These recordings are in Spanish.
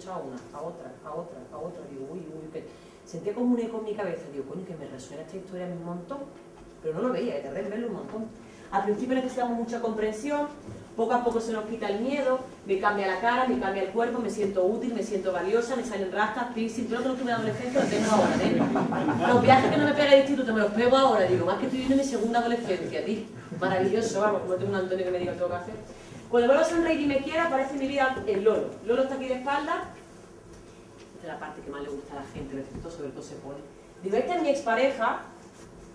escuchado una, a otra, a otra, a otra, digo, uy, uy, que sentía como un eco en mi cabeza, digo, coño, que me resuena esta historia un montón, pero no lo veía, tardé en verlo un montón. Al principio necesitamos mucha comprensión, poco a poco se nos quita el miedo, me cambia la cara, me cambia el cuerpo, me siento útil, me siento valiosa, me salen rastas, piercing, todo lo que tuve de adolescencia lo tengo ahora, ¿eh? Los viajes que no me pega el instituto me los pego ahora, digo, más que estoy viviendo mi segunda adolescencia, tío. Maravilloso, vamos, como tengo un Antonio que me diga tengo que hacer. Cuando vuelvo a sonreír y me quiera, aparece en mi vida el Lolo. Lolo está aquí de espalda. Esta es la parte que más le gusta a la gente, instituto sobre todo se pone. Digo, esta es mi expareja,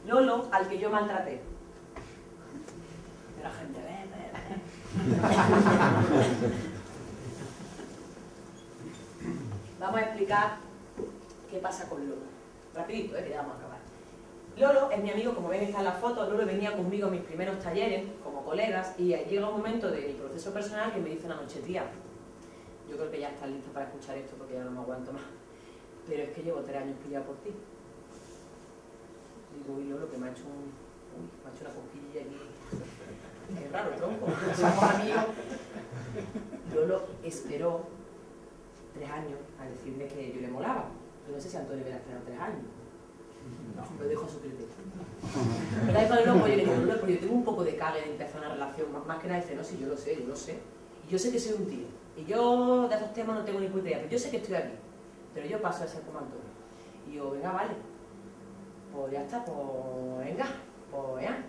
Lolo, al que yo maltraté. Y la gente, ve, ve, ve. Vamos a explicar qué pasa con Lolo. Rapidito, eh, que ya vamos a acabar. Lolo es mi amigo, como ven está en la foto, Lolo venía conmigo a mis primeros talleres como colegas y llega un momento de proceso personal que me dice una noche, tía, yo creo que ya estás lista para escuchar esto porque ya no me aguanto más, pero es que llevo tres años pillado por ti. Digo, y Lolo, que me ha hecho un... Uy, me ha hecho una cosquilla aquí. Qué raro, tronco, somos amigos. Lolo esperó tres años a decirme que yo le molaba. Yo no sé si Antonio hubiera esperado tres años. No. Lo dejo a su criterio. Pero ahí para el loco yo le no, pero yo tengo un poco de cague de empezar una relación, más, que nada dice, no, sí, yo lo sé, yo lo sé. Y yo sé que soy un tío. Y yo de esos temas no tengo ni idea, pero yo sé que estoy aquí. Pero yo paso a ser como Antonio. Y yo, venga, vale. Pues ya está, pues venga, pues ya.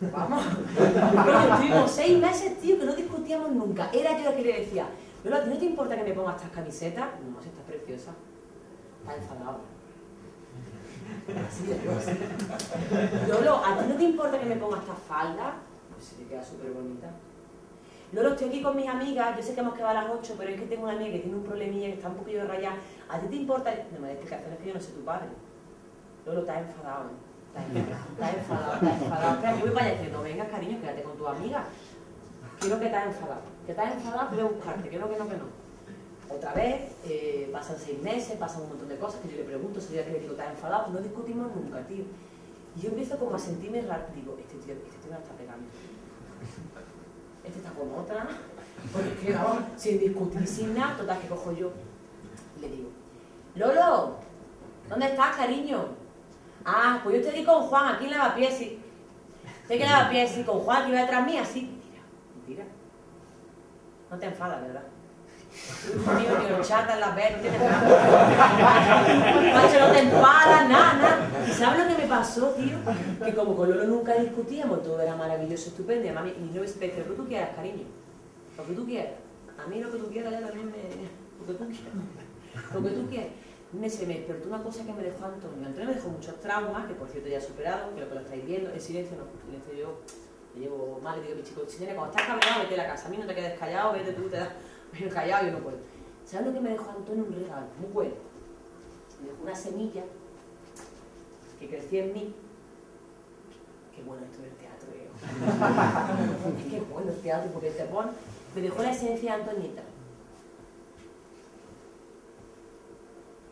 Pues vamos. Pero estuvimos seis meses, tío, que no discutíamos nunca. Era yo la que le decía, pero ¿a ti no te importa que me ponga estas camisetas? No, si estás preciosa. Está enfadado. Así así. Lolo, ¿a ti no te importa que me ponga esta falda? Pues sí, te queda súper bonita. Lolo, estoy aquí con mis amigas, yo sé que hemos quedado a las 8, pero es que tengo una amiga que tiene un problemilla, que está un poquillo rayada. ¿A ti te importa? No me da explicaciones que yo no sé tu padre. Lolo, estás enfadado, ¿eh? Estás enfadado, estás enfadado. Espera, voy para allá diciendo, venga, cariño, quédate con tu amiga. Quiero que estás enfadado. Que estás enfadado, voy a buscarte, que no, que no, que no otra vez, eh, pasan seis meses, pasan un montón de cosas que yo le pregunto, si que le digo, ¿estás enfadado? No discutimos nunca, tío. Y yo empiezo como a sentirme raro, digo, este tío, este tío me está pegando. Este está con otra, porque sin discutir, sin nada, total, que cojo yo. Le digo, Lolo, ¿dónde estás, cariño? Ah, pues yo estoy con Juan, aquí en Lavapiés, sí. Estoy en Lavapiés, sí, con Juan, aquí va detrás mía, sí. Mentira, mentira. No te enfadas, ¿verdad? Amigo, ni horchata las venas, no tienes nada. No te enfadas, nada, nada. ¿Y sabes lo que me pasó, tío? Que como con Lolo nunca discutíamos, todo era maravilloso, estupendo. Y mami, yo me dice, lo que tú quieras, cariño. Lo que tú quieras. A mí lo que tú quieras ya también me... Lo que tú quieras. Lo que tú quieras. Me, se me despertó una cosa que me dejó Antonio. Antonio me dejó muchos traumas, que por cierto ya he superado, que lo que lo estáis viendo. En silencio no, en silencio yo me llevo mal y digo, mi chico, si cuando estás cabreado, vete a la casa. A mí no te quedes callado, vete tú, te das pero callado yo no puedo. ¿Sabes lo que me dejó Antonio? Un regalo, muy bueno. Me dejó una semilla que crecía en mí. Qué bueno esto del teatro, eh. es que es bueno el teatro porque te pone. Me dejó la esencia de Antoñita.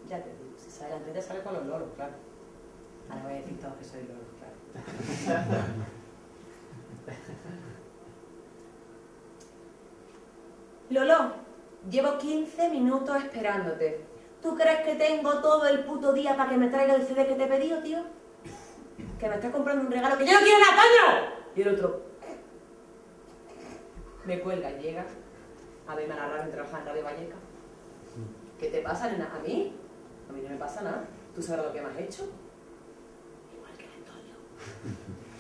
Ya te digo, si sale Antoñita sale con los loros, claro. Ahora voy a decir todos que soy loro, claro. Lolo, llevo 15 minutos esperándote. ¿Tú crees que tengo todo el puto día para que me traiga el CD que te he pedido, tío? Que me estás comprando un regalo que yo no quiero nada, Y el otro me cuelga llega a verme a la radio trabajar en Radio Valleca. ¿Qué te pasa, nena? ¿A mí? A mí no me pasa nada. ¿Tú sabes lo que me has hecho? Igual que Antonio.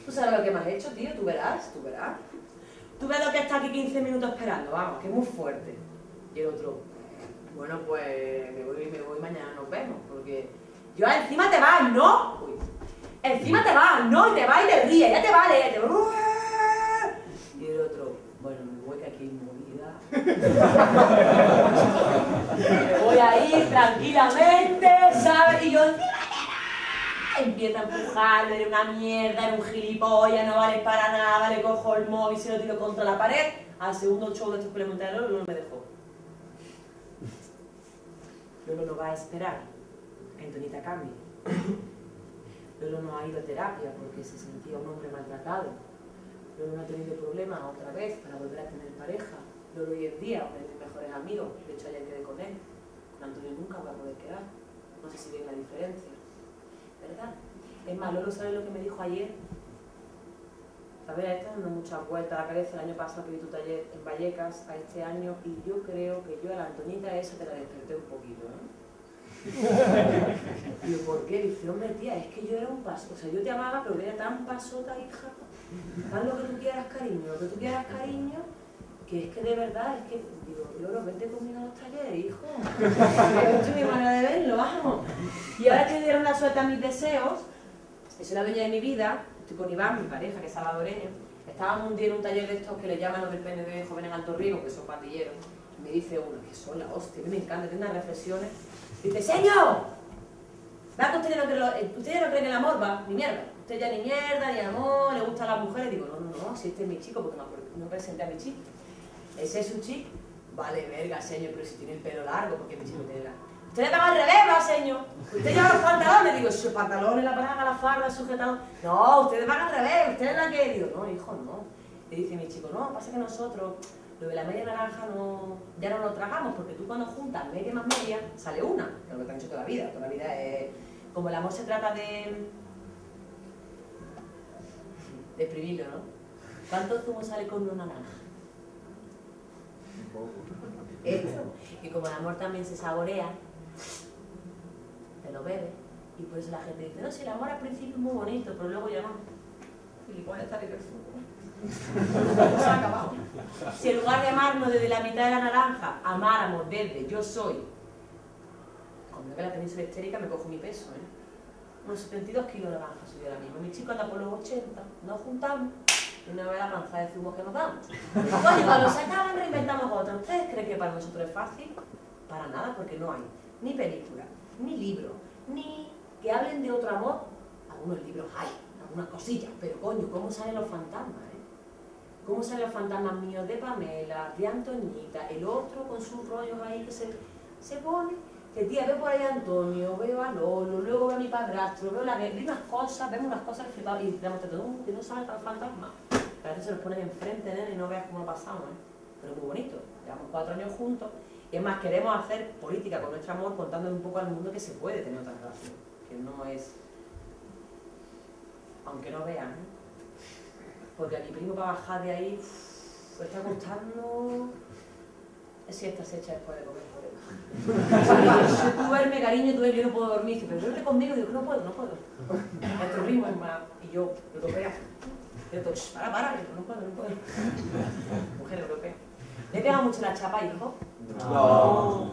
¿Tú sabes lo que me has hecho, tío? Tú verás, tú verás. Tú ves lo que está aquí 15 minutos esperando, vamos, que es muy fuerte. Y el otro, bueno, pues me voy, me voy mañana, nos vemos, porque yo encima te vas, ¿no? Uy. Encima te vas, ¿no? Y te vas y te ríes, ya te vale, te... Y el otro, bueno, me voy que aquí hay movida. me voy a ir tranquilamente, ¿sabes? Y yo, empieza a empujarlo, eres una mierda, eres un gilipollas, no vales para nada, le cojo el móvil, se lo tiro contra la pared. Al segundo show de estos complementarios no me dejó. Lolo no va a esperar que Antonita cambie. Lolo no ha ido a terapia porque se sentía un hombre maltratado. Lolo no ha tenido problemas otra vez para volver a tener pareja. Lolo hoy en día, uno de mis mejores amigos, de hecho ayer quedé con él, Antonio nunca va a poder quedar. No sé si ven la diferencia. ¿Verdad? Es más, Lolo, ¿sabes lo que me dijo ayer? ¿Sabes? Está dando muchas vueltas a la cabeza. El año pasado pedí tu taller en Vallecas, a este año, y yo creo que yo a la Antonita esa te la desperté un poquito, ¿eh? Digo, ¿por qué? Dice, hombre, tía, es que yo era un paso. O sea, yo te amaba, pero era tan pasota, hija. Haz lo que tú quieras, cariño, lo que tú quieras, cariño, que es que de verdad, es que, digo, Lolo, vente conmigo a los talleres, hijo. es mi manera de verlo, vamos. Y ahora que dieron la suerte a mis deseos, soy la dueña de mi vida, estoy con Iván, mi pareja, que es salvadoreño. Estábamos un día en un taller de estos que le llaman los del PND Jóvenes Alto Río, que son pandilleros. Me dice uno, que son la hostia, a mí me encanta, tiene unas reflexiones Dice, señor, ¿va que usted no cree, eh, usted no cree en el amor? Va, ni mierda. Usted ya ni mierda, ni amor, le gustan las mujeres. Digo, no, no, no, si este es mi chico, porque no, presenté a mi chico. ¿Ese es su chico? Vale, verga, señor, pero si tiene el pelo largo, porque mi chico tiene la... Usted estaba al revés, va, señor. Usted lleva los pantalones. Digo, sus pantalones, la braga, la farda, sujetado. No, ustedes van al revés, usted es la que... Digo, no, hijo, no. Le dice mi chico, no, pasa que nosotros lo de la media naranja no, ya no lo tragamos, porque tú cuando juntas media más media, sale una, que es lo que te han hecho toda la vida. Toda la vida es, como el amor se trata de, de exprimirlo, ¿no? ¿Cuánto zumo sale con una naranja? Un poco. Esto. Y como el amor también se saborea, te lo bebes. Y por eso la gente dice, no, si el amor al principio es muy bonito, pero luego ya no. ¿Y cuál está el zumo? se ha acabado. Si en lugar de amarnos desde la mitad de la naranja, amáramos desde yo soy, cuando veo la península histérica me cojo mi peso, ¿eh? Unos 72 kilos de naranja soy ahora mismo. Mi chico anda por los 80, nos juntamos y una vez la manzana de zumo que nos damos. Coño, cuando se acaban reinventamos otra. ¿Ustedes creen que para nosotros es fácil? Para nada, porque no hay ni película, ni libro, ni que hablen de otro amor. Algunos libros hay, algunas cosillas, pero coño, ¿cómo salen los fantasmas? Eh? cómo salen los fantasmas míos de Pamela, de Antoñita, el otro con sus rollos ahí que se, se pone, que tía, veo por ahí a Antonio, veo a Lolo, luego veo a mi padrastro, veo la veo unas cosas, vemos unas cosas flipadas y tenemos todo que no sabe tan fantasma. A veces se los ponen enfrente, de y no veas cómo lo pasamos, ¿eh? Pero muy bonito, llevamos cuatro años juntos y es más, queremos hacer política con nuestro amor contando un poco al mundo que se puede tener otra relación, que no es, aunque no vean, ¿eh? porque a mi primo para bajar de ahí pues está costando si esta se echa después de comer. Si tú duerme, cariño, tú duerme, yo no puedo dormir. Pero duerme conmigo, digo, no puedo, no puedo. Nuestro primo es más, y yo, europea. Yo para, para, no puedo, no puedo. Mujer europea. ¿Le pega mucho la chapa, hijo? No.